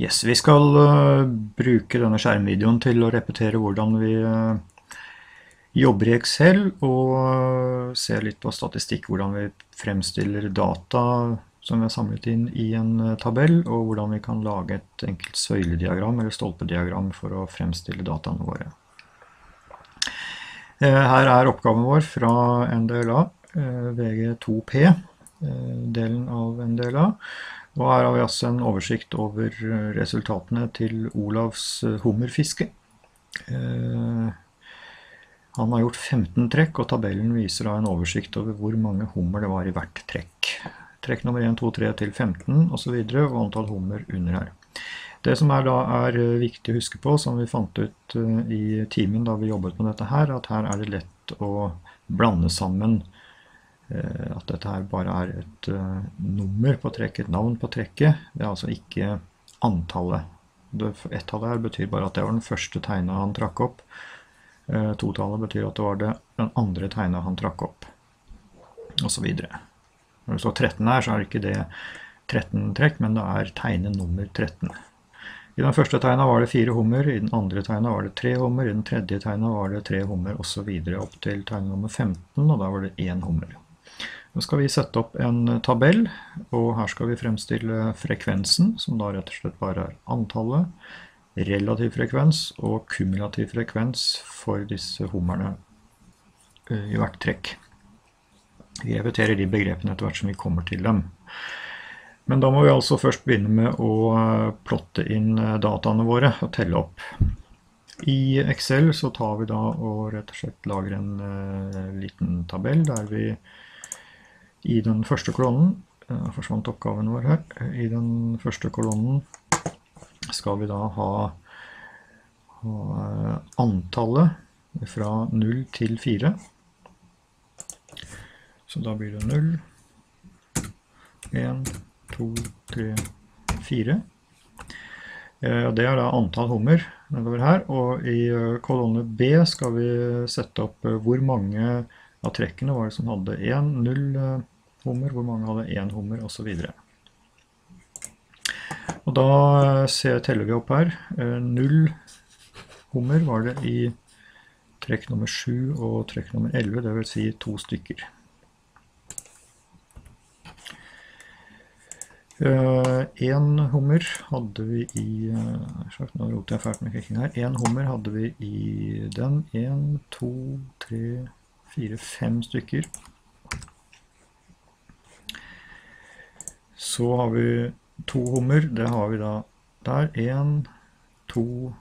Yes, Vi skal uh, bruke denne skjermvideoen til å repetere hvordan vi uh, jobber i Excel, og uh, se litt på statistikk, hvordan vi fremstiller data som vi har samlet inn i en tabell, og hvordan vi kan lage et enkelt søylediagram eller stolpediagram for å fremstille dataene våre. Her er oppgaven vår fra NDLA, VG2P, delen av NDLA. Og her har vi altså en oversikt over eh, resultatene til Olavs eh, hummerfiske. Eh, han har gjort 15 trekk, og tabellen viser da en oversikt over hvor mange hummer det var i hvert trekk. Trekk nummer 1, 2, 3 til 15 osv. Og, og antall hummer under her. Det som er da er viktig å huske på, som vi fant ut i timen da vi jobbet med dette her, at her er det lett å blande sammen at dette her bare er et uh, nummer på trekket, et navn på trekket. Det er altså ikke antallet. Ett-tallet her betyr bare at det var den første tegna han trakk opp. Uh, Totallet betyr at det var det, den andre tegna han trakk opp, osv. Når det står 13 her, så er det ikke det 13 trekk, men det er tegne nummer 13. I den første tegna var det fire hummer, i den andre tegna var det tre hummer, i den tredje tegna var det tre hummer osv. opp til tegne nummer 15, og da var det én hummer. Nå skal vi sette opp en tabell, og her skal vi fremstille frekvensen, som da rett og slett bare er antallet, relativ frekvens og kumulativ frekvens for disse hummerne eh, i hvert trekk. Vi repeterer de begrepene etter hvert som vi kommer til dem. Men da må vi altså først begynne med å eh, plotte inn eh, dataene våre og telle opp. I Excel så tar vi da og rett og slett lager en liten tabell der vi i den første kolonnen uh, forsvant oppgaven vår her. I den første kolonnen skal vi da ha, ha uh, antallet fra 0 til 4. Så da blir det 0, 1, 2, 3, 4. Det er da antall hummer nedover her, og i eh, kolonne B skal vi sette opp hvor mange av trekkene var det som hadde 1, 0, hummer, hvor mange hadde én hummer, osv. Og da ser, teller vi opp her. Eh, null hummer var det i trekk nummer 7 og trekk nummer 11, det vil si to stykker. Én uh, hummer hadde vi i uh, Nå roter jeg fælt med klikking her. Én hummer hadde vi i den. Én, to, tre, fire, fem stykker. Så har vi to hummer. Det har vi da der. Én, to,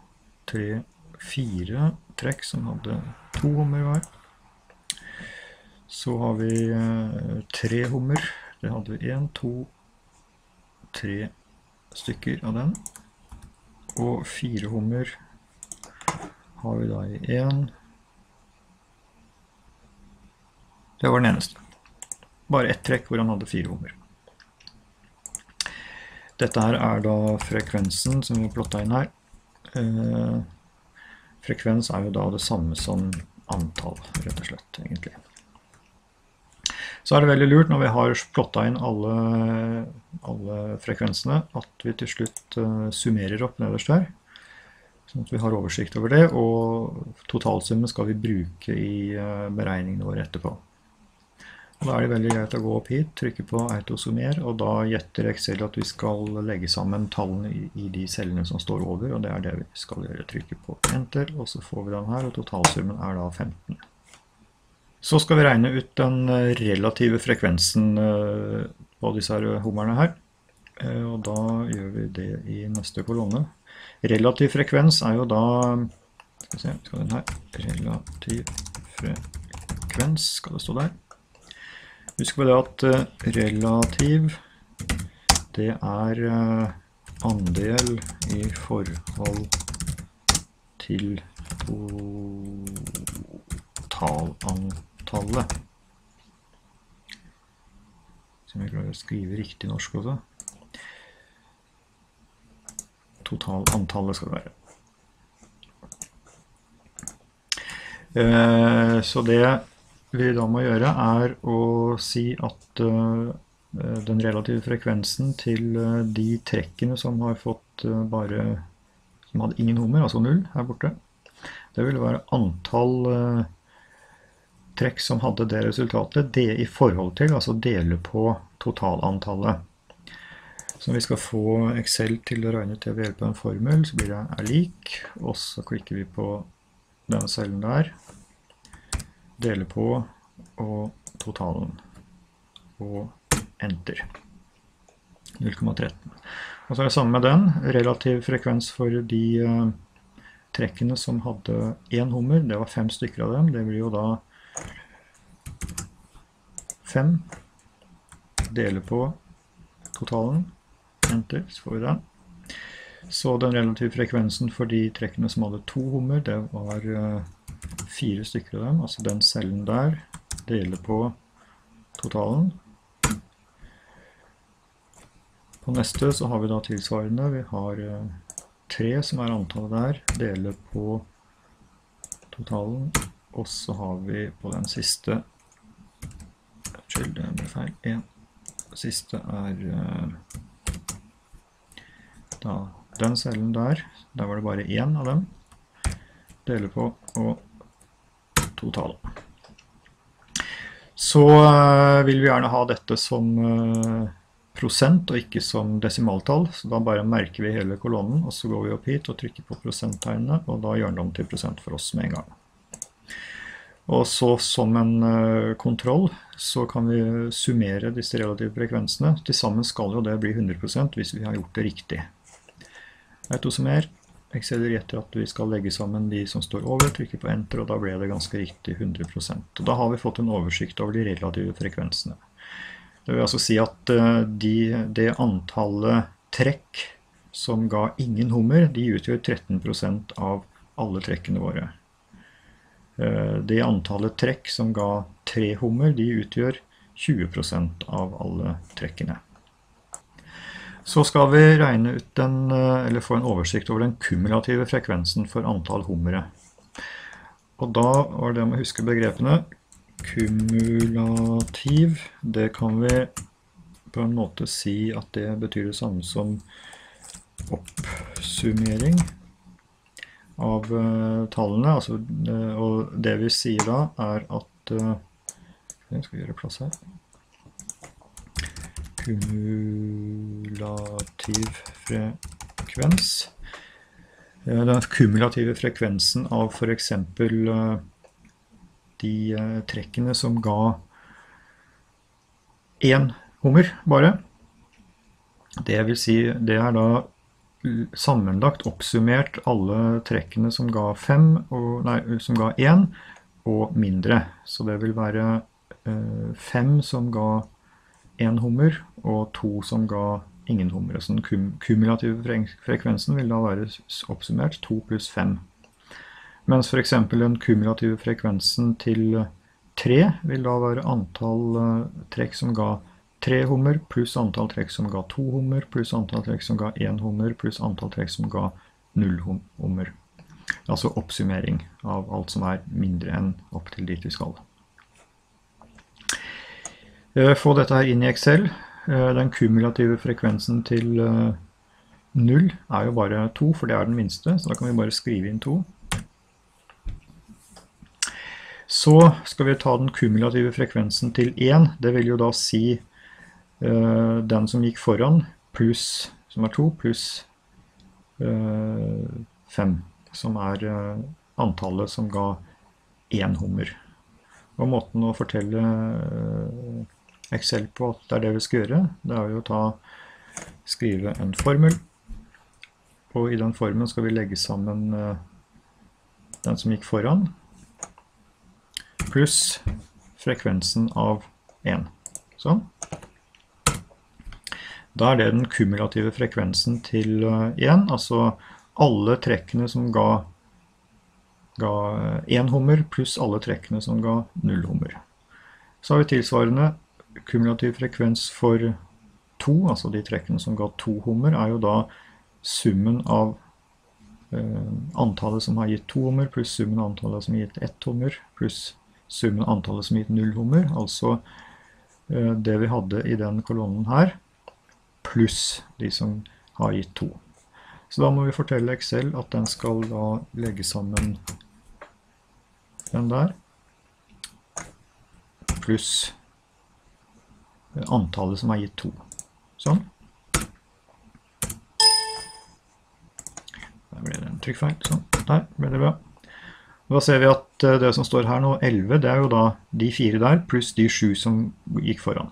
tre, fire trekk som hadde to hummer hver. Så har vi eh, tre hummer. Det hadde vi én, to, tre stykker av den. Og fire hummer har vi da i én. Det var den eneste. Bare ett trekk hvor han hadde fire hummer. Dette her er da frekvensen som vi har plottet inn her. Eh, frekvens er jo da det samme som antall, rett og slett, egentlig. Så er det veldig lurt når vi har plottet inn alle, alle frekvensene, at vi til slutt uh, summerer opp nederst her. Sånn at vi har oversikt over det, og totalsummen skal vi bruke i uh, beregningene våre etterpå. Da er det veldig greit å gå opp hit, trykke på autosummer, og da gjetter Excel at vi skal legge sammen tallene i, de cellene som står over, og det er det vi skal gjøre. Trykke på Enter, og så får vi den her, og totalsummen er da 15. Så skal vi regne ut den eh, relative frekvensen eh, på disse her hummerne her, eh, og da gjør vi det i neste kolonne. Relativ frekvens er jo da, skal vi se, skal den her, relativ frekvens skal det stå der. Husk på det at eh, relativ, det er eh, andel i forhold til totalantallet. Så jeg klarer å skrive riktig norsk også. Totalantallet skal det være. Eh, så det vi da må gjøre, er å si at uh, eh, den relative frekvensen til eh, de trekkene som har fått eh, bare som hadde ingen hummer, altså null her borte. Det ville være antall trekk som hadde det resultatet, det i forhold til, altså dele på totalantallet. Så når vi skal få Excel til å regne til ved hjelp av en formel, så blir det er lik, og så klikker vi på denne cellen der, dele på, og totalen, og enter. 0,13. Og så er det samme med den. Relativ frekvens for de uh, trekkene som hadde én hummer, det var fem stykker av dem. Det blir jo da fem Dele på totalen. Enter, så får vi den. Så den relative frekvensen for de trekkene som hadde to hummer, det var uh, fire stykker av dem. Altså den cellen der deler på totalen. På neste så har vi da tilsvarende. Vi har eh, tre som er antallet der, deler på totalen, og så har vi på den siste Unnskyld, det ble feil. En. Siste er uh, da den cellen der. Der var det bare en av dem. Deler på og totalen. Så uh, vil vi gjerne ha dette som uh, prosent og ikke som desimaltall. Så da bare merker vi hele kolonnen, og så går vi opp hit og trykker på prosenttegnene, og da gjør den om til prosent for oss med en gang. Og så som en uh, kontroll så kan vi summere disse relative frekvensene. Til sammen skal jo det bli 100% hvis vi har gjort det riktig. Autosummer. Excel gjetter at vi skal legge sammen de som står over, trykker på enter, og da ble det ganske riktig 100% Og da har vi fått en oversikt over de relative frekvensene. Det vil altså si at eh, de, det antallet trekk som ga ingen hummer, de utgjør 13% av alle trekkene våre. Eh, det antallet trekk som ga tre hummer, de utgjør 20% av alle trekkene. Så skal vi regne ut den, eh, eller få en oversikt over den kumulative frekvensen for antall hummere. Og da var det med å huske begrepene kumulativ, det kan vi på en måte si at det betyr det samme som oppsummering av uh, tallene. Altså, uh, og det vi sier da er at Skal vi gjøre plass her. Kumulativ frekvens. Den kumulative frekvensen av for eksempel de eh, trekkene som ga én hummer bare. Det vil si, det er da sammenlagt oppsummert alle trekkene som ga fem, nei, som ga én, og mindre. Så det vil være eh, fem som ga én hummer, og to som ga ingen hummer. Så den kum kumulative frekvensen vil da være oppsummert to pluss fem. Mens f.eks. den kumulative frekvensen til 3 vil da være antall uh, trekk som ga tre hummer, pluss antall trekk som ga to hummer, pluss antall trekk som ga én hummer, pluss antall trekk som ga null hummer. Altså oppsummering av alt som er mindre enn opp til dit vi skal. Uh, få dette her inn i Excel. Uh, den kumulative frekvensen til 0 er jo bare 2, for det er den minste, så da kan vi bare skrive inn 2. Så skal vi ta den kumulative frekvensen til 1. Det vil jo da si den som gikk foran, pluss, som er 2, pluss uh, eh, 5, som er antallet som ga 1 hummer. Og måten å fortelle Excel på at det er det vi skal gjøre, det er å skrive en formel. Og i den formen skal vi legge sammen den som gikk foran, pluss frekvensen av 1. Sånn. Da er det den kumulative frekvensen til 1, eh, altså alle trekkene som ga, ga 1 hummer, pluss alle trekkene som ga 0 hummer. Så har vi tilsvarende kumulativ frekvens for to, altså de trekkene som ga to hummer, er jo da summen av eh, antallet som har gitt to hummer, pluss summen av antallet som har gitt ett hummer, pluss summen av antallet som har gitt null hummer, altså det vi hadde i den kolonnen her, pluss de som har gitt to. Så da må vi fortelle Excel at den skal da legge sammen den der, pluss antallet som er gitt 2. Sånn. Der ble det en trykkfeil. Sånn. Der ble det bra. Da ser vi at eh, det som står her nå, 11, det er jo da de fire der, pluss de sju som gikk foran.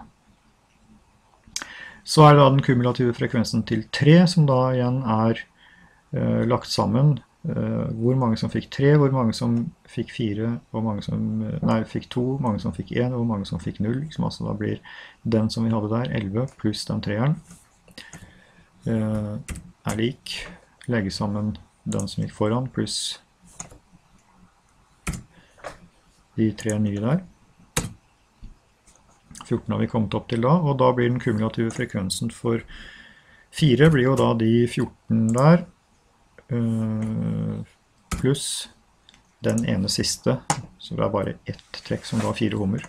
Så er det da den kumulative frekvensen til 3, som da igjen er eh, lagt sammen. Eh, hvor mange som fikk 3, hvor mange som fikk fire, hvor mange som eh, nei, fikk 2, hvor mange som fikk 1, hvor mange som fikk 0. Som altså da blir den som vi hadde der, 11 pluss den treeren, eh, er lik. Legge sammen den som gikk foran, pluss de tre nye der. 14 har vi kommet opp til da, og da blir den kumulative frekvensen for 4 blir jo da de 14 der, pluss den ene siste, så det er bare ett trekk som da har fire hummer.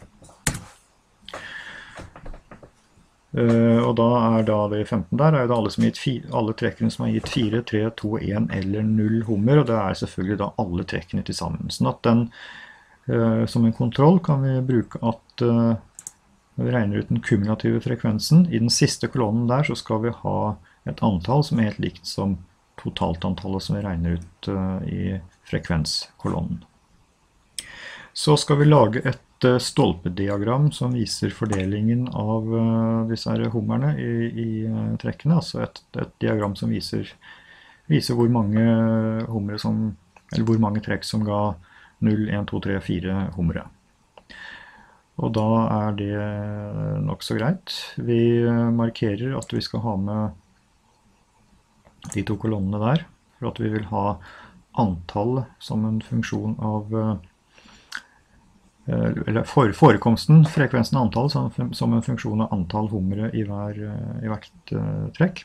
Uh, og da er det 15 der, er jo alle, som alle trekkene som har gitt 4, 3, 2, 1 eller 0 hummer, og det er selvfølgelig da alle trekkene til sammen. Sånn at den Eh, som en kontroll kan vi bruke at eh, vi regner ut den kumulative frekvensen, i den siste kolonnen der så skal vi ha et antall som er helt likt som totaltantallet som vi regner ut eh, i frekvenskolonnen. Så skal vi lage et stolpediagram som viser fordelingen av disse her hummerne i, trekkene. Altså et, diagram som viser, hvor mange som, hvor mange trekk som ga 0, 1, 2, 3, 4 humre. Og da er det nokså greit. Vi markerer at vi skal ha med de to kolonnene der, for at vi vil ha antall som en funksjon av eh, eller forekomsten, frekvensen av antall, som, en funksjon av antall humre i, i hvert uh, trekk.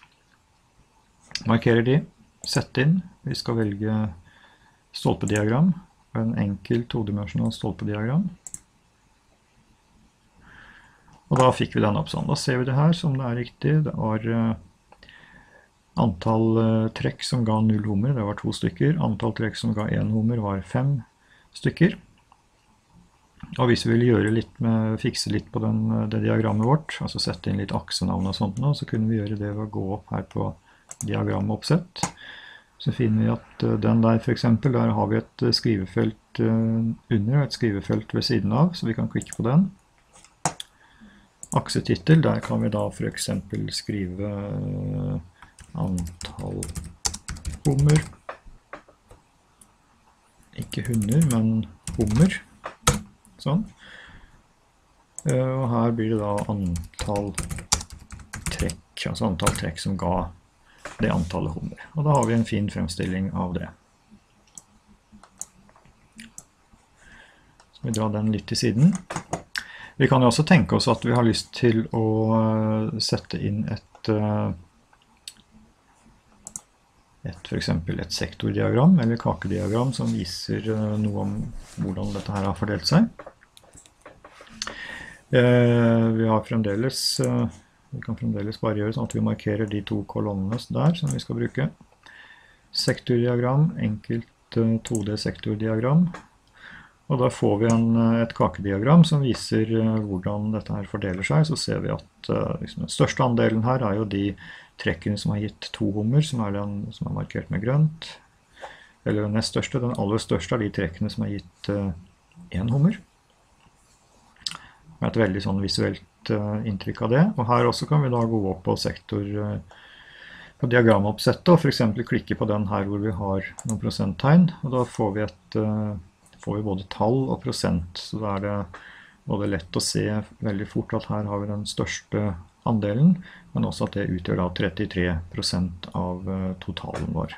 Markerer de, sett inn. Vi skal velge stolpediagram en enkel todimensjonal stolpediagram. Og da fikk vi den opp sånn. Da ser vi det her som det er riktig. Det var antall uh, trekk som ga null hummer, det var to stykker. Antall trekk som ga én hummer var fem stykker. Og hvis vi vil litt med, fikse litt på den, eh, det diagrammet vårt, altså sette inn litt aksenavn og sånt nå, så kunne vi gjøre det ved å gå opp her på diagramoppsett så finner vi at eh, den der for eksempel, der har vi et eh, skrivefelt eh, under og et skrivefelt ved siden av, så vi kan klikke på den. Aksetittel, der kan vi da for eksempel skrive antall hummer. Ikke hunder, men hummer. Sånn. Og her blir det da antall trekk, altså antall trekk som ga det antallet hummer. Og da har vi en fin fremstilling av det. Så vi drar den litt til siden. Vi kan jo også tenke oss at vi har lyst til å eh, sette inn et, eh, et eksempel et sektordiagram eller kakediagram som viser eh, noe om hvordan dette her har fordelt seg. Vi har fremdeles vi kan fremdeles bare gjøre sånn at vi markerer de to kolonnene der som vi skal bruke. Sektordiagram, enkelt 2D-sektordiagram. Eh, Og da får vi en, eh, et kakediagram som viser eh, hvordan dette her fordeler seg. Så ser vi at liksom, den største andelen her er jo de trekkene som har gitt to hummer, som er den som er markert med grønt. Eller den nest største, den aller største er de trekkene som har gitt én hummer. Med et veldig sånn visuelt uh, inntrykk av det. Og her også kan vi da gå opp på sektor uh, på diagramoppsettet og f.eks. klikke på den her hvor vi har noen prosenttegn. Og da får vi, et, uh, får vi både tall og prosent. Så da er det både lett å se veldig fort at her har vi den største andelen, men også at det utgjør da 33% av totalen vår.